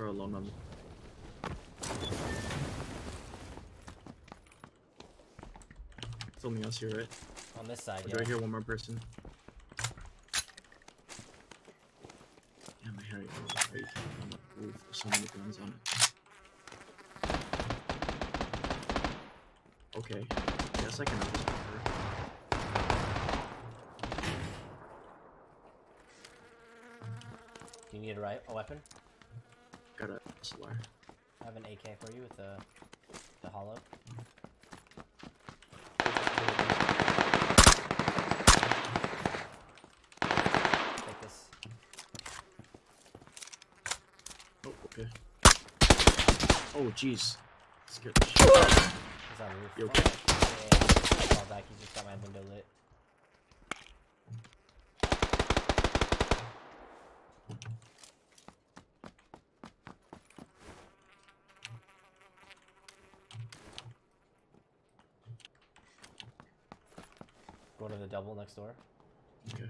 We're alone on. It's only us here, right? On this side, Do yeah. I hear one more person? Yeah, my hair. Right, you on the roof. There's so many guns on it. Okay. Guess I can. Do you need a, right, a weapon? Got a SLR. I have an AK for you with the the hollow. Take this. Oh, okay. Oh, jeez. Scared the shit. out of me. He's on the roof. You okay? Yeah, yeah, yeah. Fall back. He just got my window lit. Go to the double next door. Okay.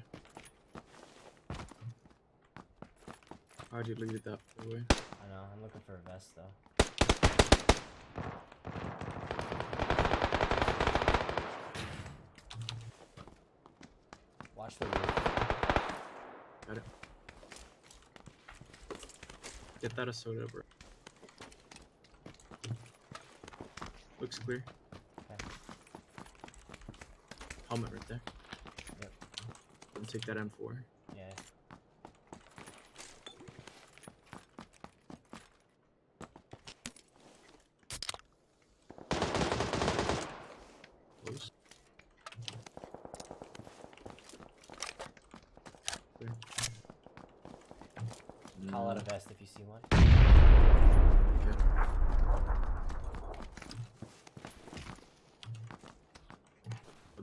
How'd you leave it that away? I know. I'm looking for a vest though. Watch the roof. Got it. Get that a soda, bro. Looks clear. Helmet right there. Yep. And take that M4. Yeah. Call out a vest if you see one.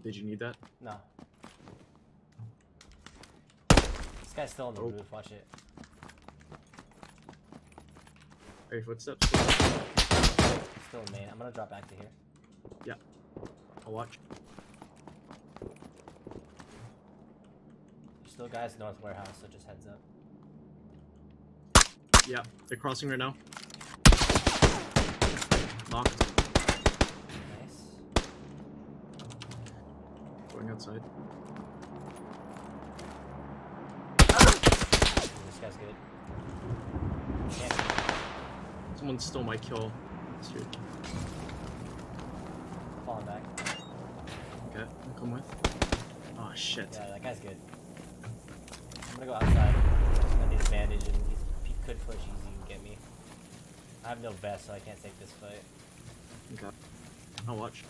Did you need that? No. This guy's still on the Oh. roof. Watch it. Hey, footsteps. Still in main. I'm gonna drop back to here. Yeah. I'll watch. There's still guys in north warehouse, so just heads up. Yeah, they're crossing right now. Knocked. Going outside. This guy's good. Yeah. Someone stole my kill. Dude. Falling back. Okay, I'll come with. Oh shit. Yeah, that guy's good. I'm gonna go outside. I need a bandage, and he could push easy and get me. I have no vest, so I can't take this fight. Okay. I'll watch.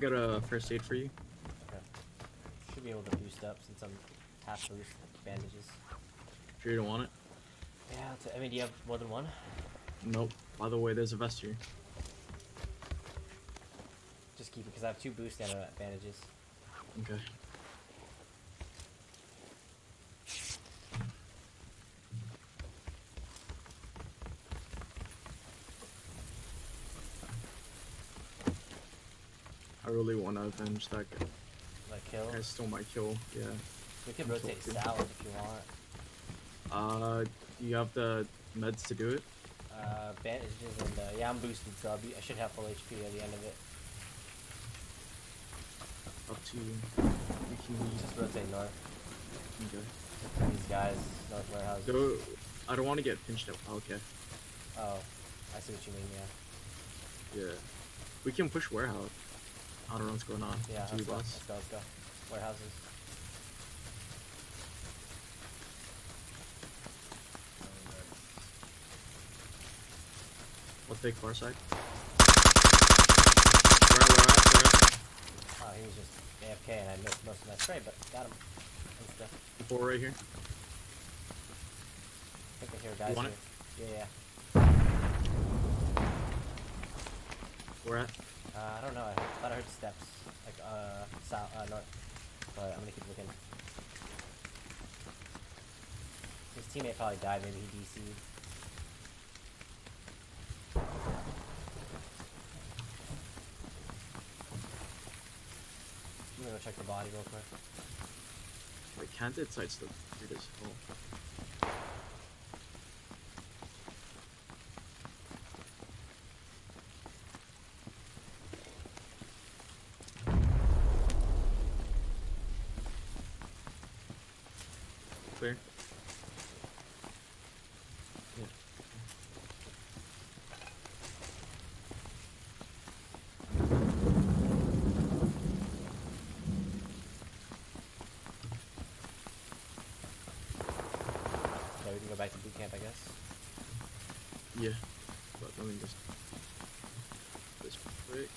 Got a first aid for you. Okay. Should be able to boost up since I'm half boost bandages. Sure you don't want it? Yeah, I'll mean, do you have more than one? Nope. By the way, there's a vest here. Just keep it because I have two boost and bandages. Okay. Really want to avenge that guy. Like kill. Guy stole my kill. Yeah. We can I'm rotate salad if you want. Uh, you have the meds to do it? Uh, bandages and uh, yeah, I'm boosted, so I'll be, I should have full HP at the end of it. Up to you. You can Just rotate north. Okay. These guys, north warehouse. So, I don't want to get pinched up. Okay. Oh, I see what you mean. Yeah. Yeah. We can push warehouse. I don't know what's going on. Yeah. Let's go. Let's go. Let's go. Warehouses. Let's take far side. At? Where at? Oh, he was just AFK, and I missed most of my spray, but got him. Insta. Four right here. I think I hear guys here. Yeah, Where at? Uh, I don't know. I thought I heard steps, like uh, south, uh, north. But I'm gonna keep looking. His teammate probably died. Maybe he DC'd. I'm gonna go check the body real quick. canted sights look weird as. Clear. Yeah. Okay, we can go back to boot camp, I guess. Yeah, but let me just this quick.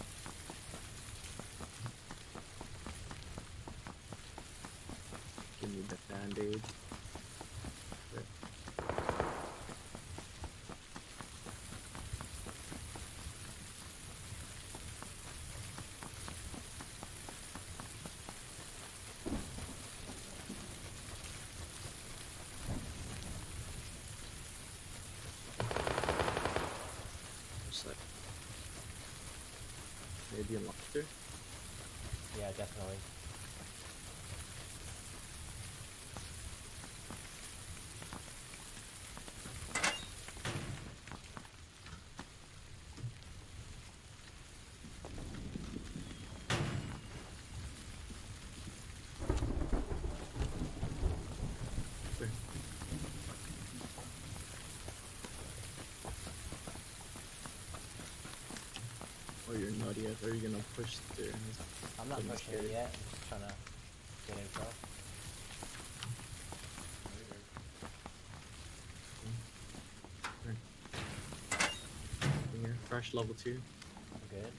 Me the band-aid. Maybe unlocked there? Yeah, definitely. Clear. Oh, I thought you gonna push there. I'm not pushing it yet. I'm just trying to get info. Here, hmm. hmm. fresh level two. I'm good.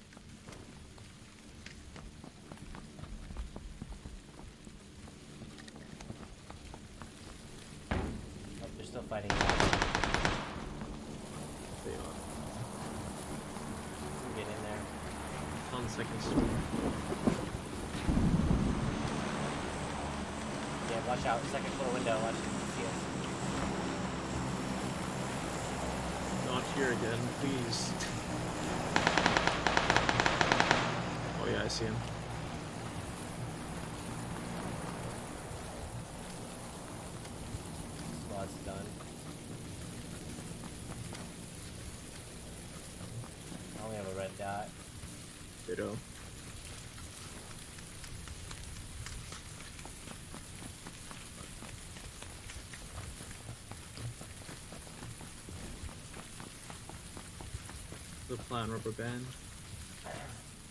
Oh, they're still fighting. back. They are. We can get in there. It's on the second story. Yeah, watch out. Second floor window. Watch. Us. Not here again, please. Oh yeah, I see him. Squad's done. I only have a red dot. Ditto. The plan rubber band.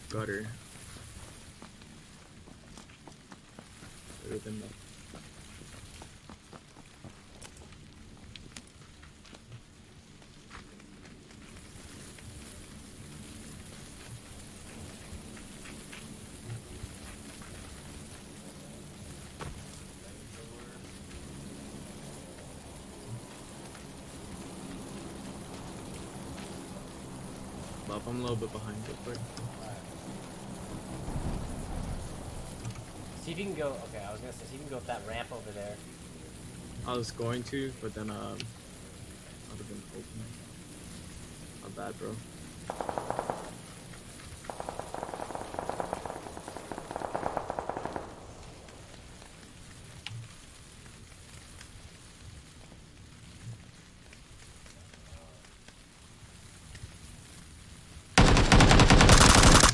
Gutter. Better than that. I'm a little bit behind real quick. See if you can go. Okay, I was gonna say, see if you can go up that ramp over there. I was going to, but then um, I'd have been open. Not bad, bro.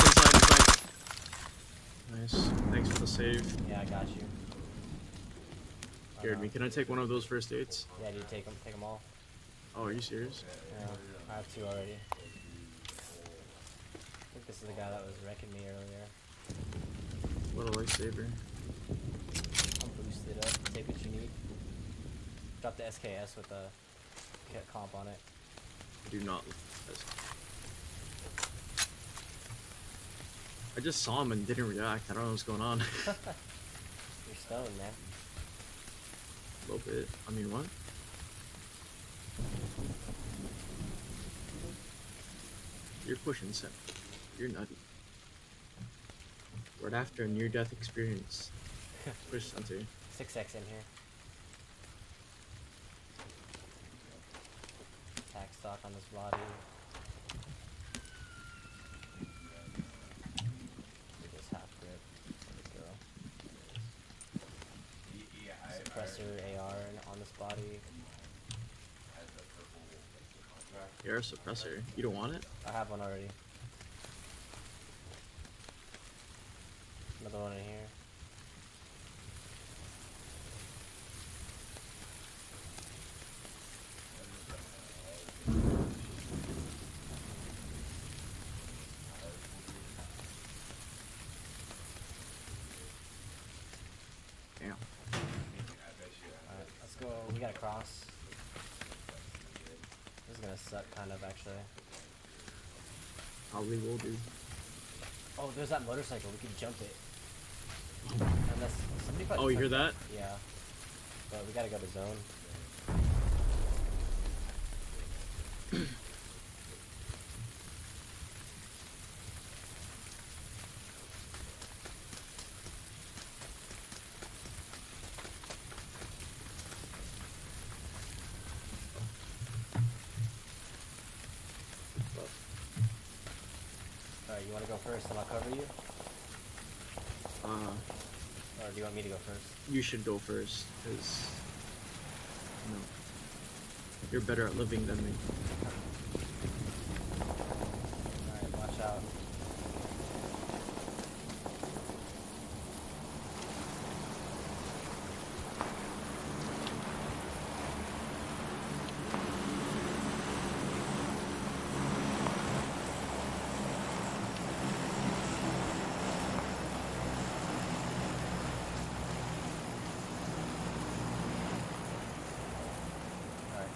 Inside, inside. Nice. Thanks for the save. Yeah, I got you. Scared me. Can I take one of those first aids? Yeah, dude, take them, take them all. Oh, are you serious? Yeah, I have two already. I think this is the guy that was wrecking me earlier. What a lifesaver. I'm boosted up. Take what you need. Drop the SKS with the comp on it. I do not. I just saw him and didn't react. I don't know what's going on. You're stoned, man. Little bit. I mean, what? You're pushing set. You're nutty. Right after a near-death experience. Push center. 6x in here. Tac stock on this body. suppressor AR on this body. You're a suppressor. You don't want it? I have one already. Another one in here. We. This is gonna suck, kind of, actually. Probably will do. Oh, there's that motorcycle. We can jump it. Unless somebody Oh, you hear that? Yeah. But we gotta go to zone. Alright, you wanna go first and I'll cover you? Uh, Or do you want me to go first? you should go first, because you know, you're better at living than me. Alright, watch out. Alright.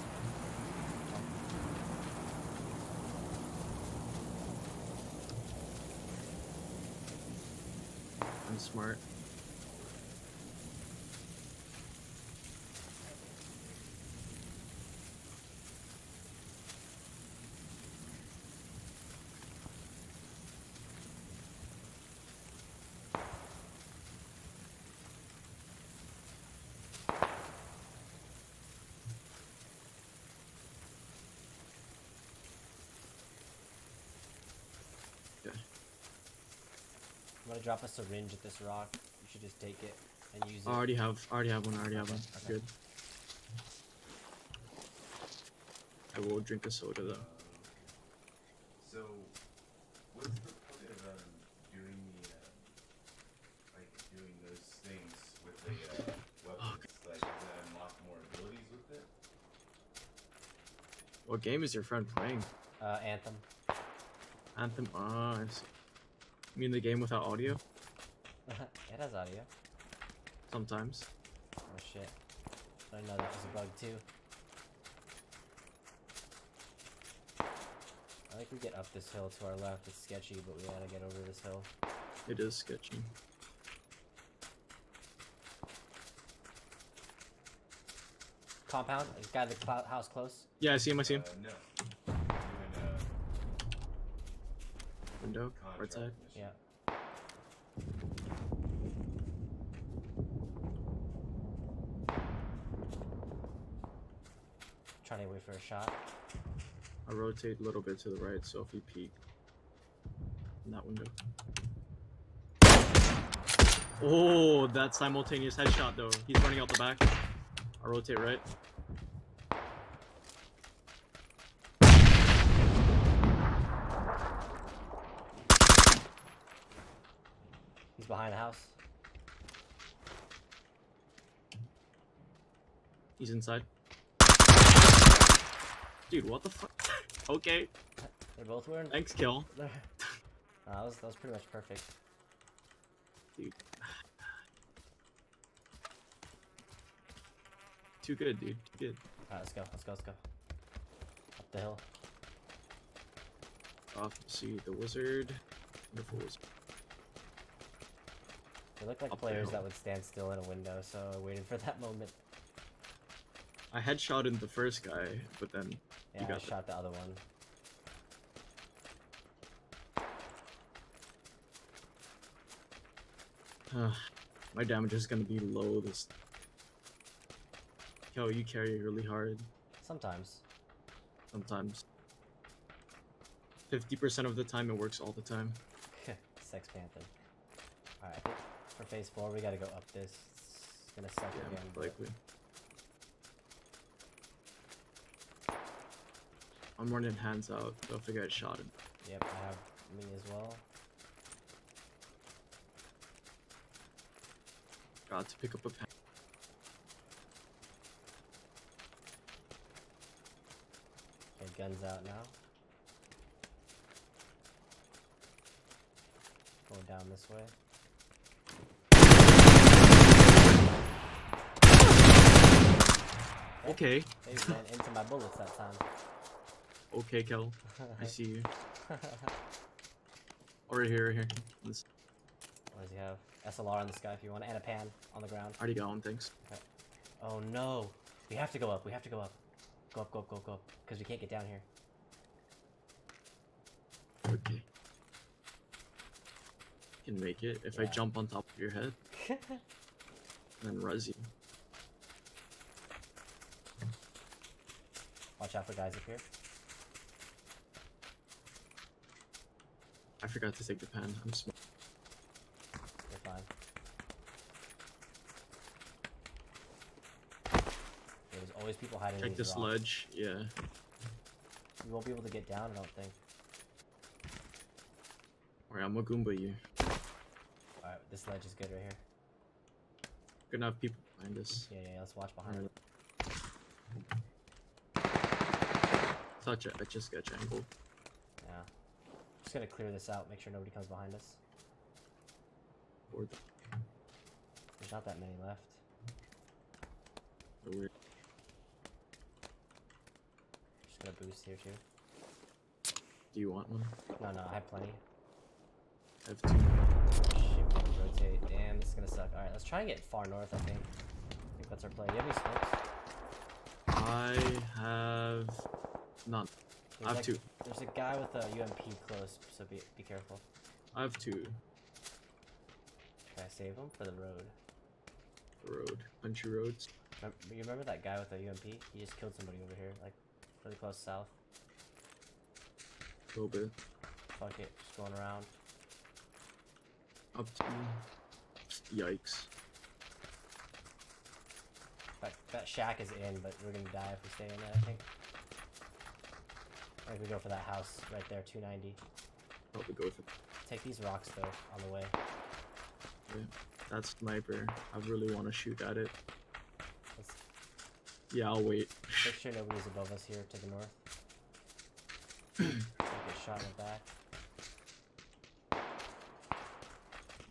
I'm smart. Gonna drop a syringe at this rock. You should just take it and use it. I already have, I already have one. I already have one. Okay. Good. I will drink a soda though. So, what's the point of um, doing the uh, like doing those things with the uh, weapons? Like, does that unlock more abilities with it? What game is your friend playing? Uh, Anthem. Anthem. Ah, I see. You mean the game without audio? it has audio. Sometimes. Oh shit. I know that was a bug too. I think we get up this hill to our left. It's sketchy, but we gotta get over this hill. It is sketchy. Compound? Is guy the house close? Yeah, I see him. I see him. Uh, no. Window, right side. Yeah. Trying to wait for a shot. I rotate a little bit to the right, so if he peek in that window. Oh, that simultaneous headshot though. He's running out the back. I rotate right. He's behind the house. He's inside. Dude, what the fuck? okay, They're both wearing. in. thanks, kill. Nah, that was that was pretty much perfect. Dude. Too good, dude. Too good. Alright, let's go. Let's go. Let's go. Up the hill. Off to see the wizard. Wonderful wizard. They look like Up players that would stand still in a window, so waiting for that moment. I headshot in the first guy, but then Yeah, I got the- shot the other one. my damage is gonna be low this. Yo, you carry really hard Sometimes. sometimes. 50% of the time it works all the time. Sex Panther. Alright, for phase four we gotta go up this. It's gonna suck Yeah, again. but- I'm running hands out. Don't forget shot him. Yep, I have me as well. Got to pick up a pen. Okay, guns out now. Going down this way. Okay. They ran into my bullets that time. Okay, Kel. I see you. Oh, right here, right here. This, What does he have? SLR in the sky if you want, and a pan on the ground. already got one, thanks. Oh no! We have to go up. We have to go up. Go up, go up, go up, go up. Because we can't get down here. Okay. Can make it if I jump on top of your head and then res you. Watch out for guys up here. I forgot to take the pen. I'm smart. You're fine. There's always people hiding Check the rocks. sledge. Yeah. You won't be able to get down, I don't think. Alright, I'm gonna Goomba you. Alright, this ledge is good right here. Gonna have people behind us. Yeah, yeah, let's watch behind Alright. it. Touch it. I just get angle. Just gonna clear this out, make sure nobody comes behind us. There's not that many left. weird. Just gonna boost here too. Do you want one? No, no, I have plenty. I have two. Shit, we rotate. Damn, this is gonna suck. Alright, let's try and get far north, I think. I think that's our play. Do you have any smokes? I have none. I have like- two. There's a guy with a UMP close, so be, be careful. I have two. Can I save him for the road? Road. Country roads. Remember, you remember that guy with the UMP? He just killed somebody over here, like really close south. A little bit. Fuck it, just going around. Up to. Yikes. That, that shack is in, but we're gonna die if we stay in there, I think. I think we go for that house right there, 290. Probably go with it. Take these rocks though, on the way. Yeah, That sniper. I really want to shoot at it. Let's Yeah, I'll wait. make sure nobody's above us here to the north. Don't get shot in the back.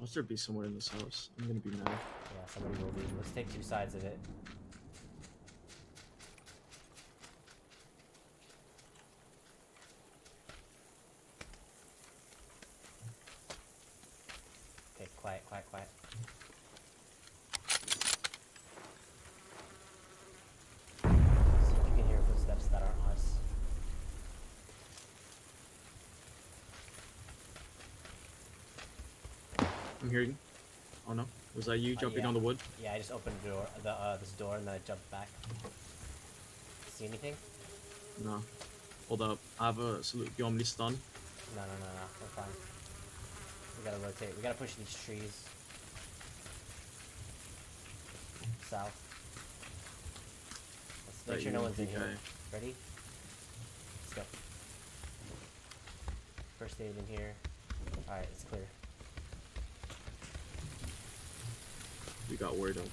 Must there be somewhere in this house? I'm gonna be mad. Yeah, somebody will be. Let's take two sides of it. Okay, quiet, quiet, quiet. See if you can hear footsteps that aren't us. I'm hearing. Oh no. Was that you Uh, jumping yeah. on the wood? Yeah, I just opened the door, the uh, this door, and then I jumped back. See anything? No. Hold up. I have a salute. You want me to stun? No, no, no, no. We're fine. We gotta rotate. We gotta push these trees. South. Let's That make sure no one's in here. Ready? Let's go. First aid in here. Alright, it's clear. We got word up.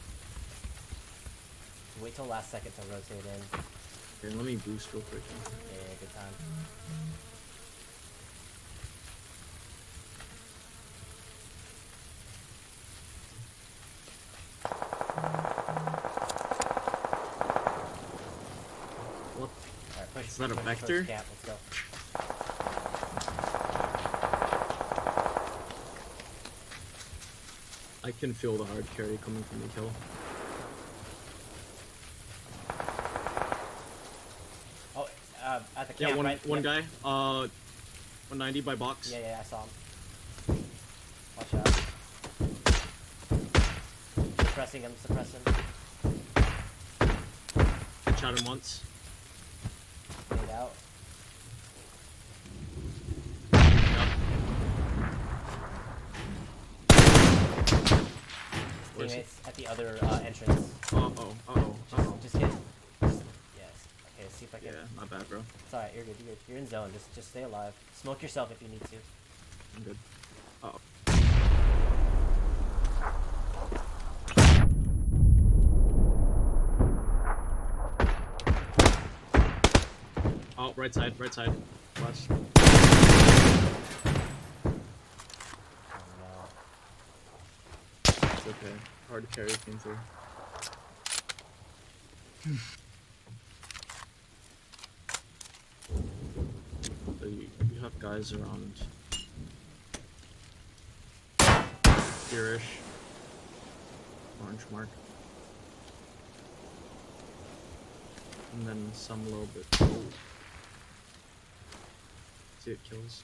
Wait till last second to rotate in. Okay, let me boost real quick. Yeah, yeah, good time. What? Alright, push. Is that a vector? Camp. Let's go. I can feel the hard carry coming from the kill. Oh, uh, at the Yeah, one right? one Yep. guy. Uh, 190 by box. Yeah, yeah, I saw him. Watch out. Suppressing him, suppressing. Shot him once. Made out. Where's he? Teammates at the other uh, entrance. Uh oh. Uh oh. Uh oh. just get. Just, yes. Okay, let's see if I second. Yeah, my bad, bro. It's alright, you're good, you're good. You're in zone. Just just stay alive. Smoke yourself if you need to. I'm good. Oh. Oh, right side, right side. Watch. Oh no. It's okay. Hard to carry things through. so you, you have guys around here-ish. Orange mark. And then some little bit. Oh. See it kills.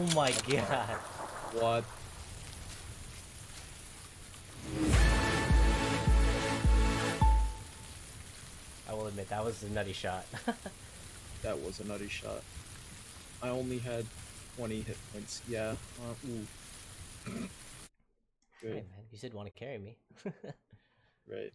Oh my god. what? I will admit that was a nutty shot. That was a nutty shot. I only had 20 hit points. Yeah. Uh, ooh. hey Good. man, you said want to carry me. Right.